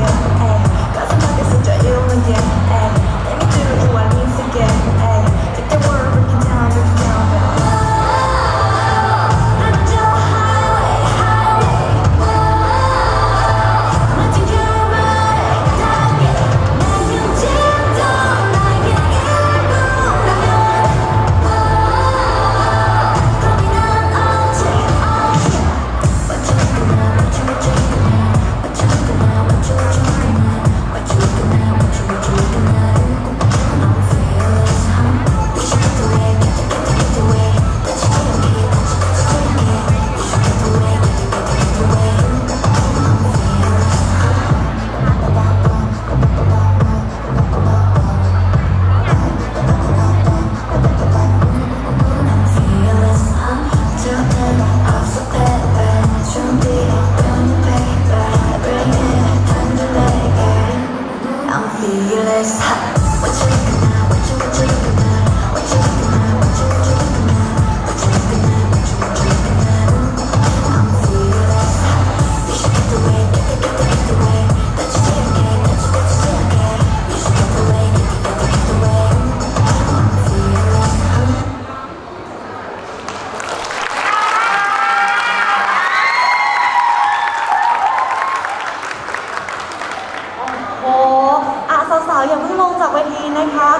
요 Fabulous. What you อย่าเพิ่งลงจากเวทีนะคะ